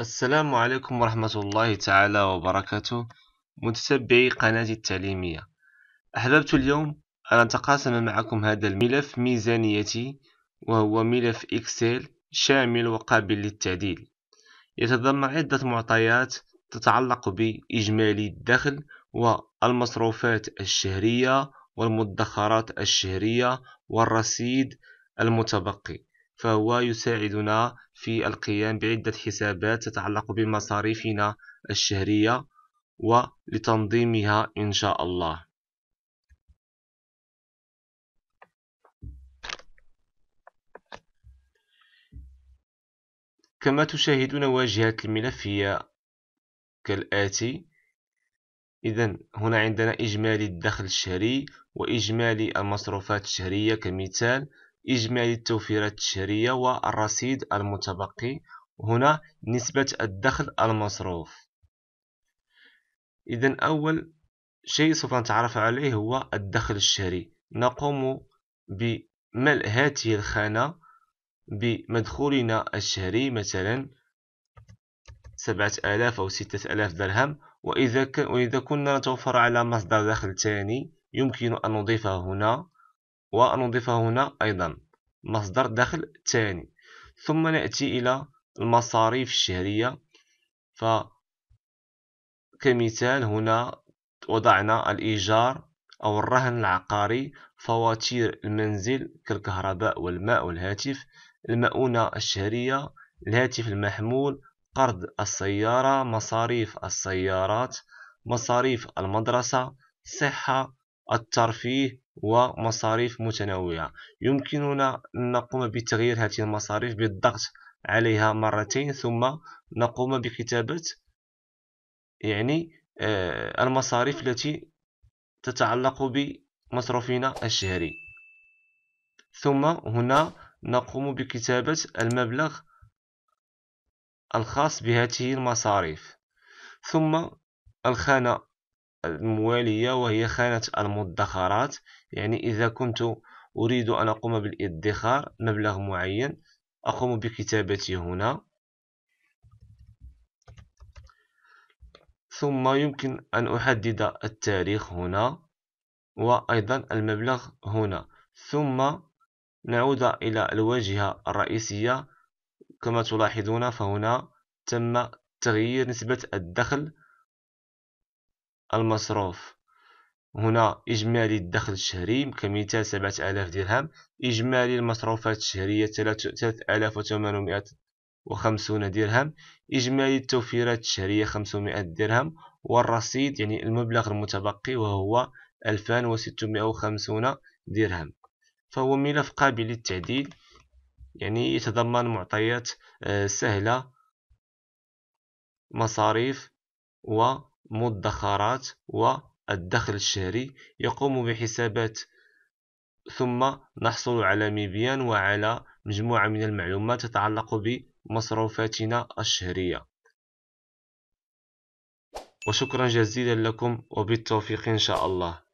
السلام عليكم ورحمة الله تعالى وبركاته. متتبعي قناتي التعليمية. أحببت اليوم أن أتقاسم معكم هذا الملف ميزانيتي وهو ملف إكسل شامل وقابل للتعديل. يتضمن عدة معطيات تتعلق بإجمالي الدخل والمصروفات الشهرية والمدخرات الشهرية والرصيد المتبقي. فهو يساعدنا في القيام بعدة حسابات تتعلق بمصاريفنا الشهرية ولتنظيمها إن شاء الله. كما تشاهدون واجهة الملف هي كالآتي إذا هنا عندنا إجمالي الدخل الشهري وإجمالي المصروفات الشهرية كمثال. إجمالي التوفيرات الشهرية والرصيد المتبقي. هنا نسبة الدخل المصروف. إذا أول شيء سوف نتعرف عليه هو الدخل الشهري. نقوم بملء هذه الخانة بمدخولنا الشهري مثلا سبعة آلاف أو ستة آلاف درهم. وإذا, كنا نتوفر على مصدر دخل ثاني يمكن أن نضيفه هنا. ونضيف هنا أيضا. مصدر دخل ثاني. ثم نأتي إلى المصاريف الشهرية. فكمثال هنا وضعنا الإيجار أو الرهن العقاري فواتير المنزل كالكهرباء والماء والهاتف المؤونة الشهرية الهاتف المحمول قرض السيارة مصاريف السيارات مصاريف المدرسة صحة الترفيه ومصاريف متنوعة. يمكننا أن نقوم بتغيير هذه المصاريف بالضغط عليها مرتين ثم نقوم بكتابة يعني آه، المصاريف التي تتعلق بمصروفنا الشهري. ثم هنا نقوم بكتابة المبلغ الخاص بهذه المصاريف. ثم الخانة الموالية وهي خانة المدخرات. يعني إذا كنت أريد أن أقوم بالإدخار مبلغ معين أقوم بكتابته هنا. ثم يمكن أن أحدد التاريخ هنا وأيضا المبلغ هنا. ثم نعود إلى الواجهة الرئيسية. كما تلاحظون فهنا تم تغيير نسبة الدخل المصروف. هنا إجمالي الدخل الشهري كمثال سبعة آلاف درهم. إجمالي المصروفات الشهرية ثلاثة آلاف وثمانمائة وخمسون درهم. إجمالي التوفيرات الشهرية خمسمائة درهم. والرصيد يعني المبلغ المتبقي وهو ألفان وستمائة وخمسون درهم. فهو ملف قابل للتعديل. يعني يتضمن معطيات آه، سهلة مصاريف و مدخرات والدخل الشهري يقوم بحسابات. ثم نحصل على مبيان وعلى مجموعة من المعلومات تتعلق بمصروفاتنا الشهرية. وشكرا جزيلا لكم وبالتوفيق إن شاء الله.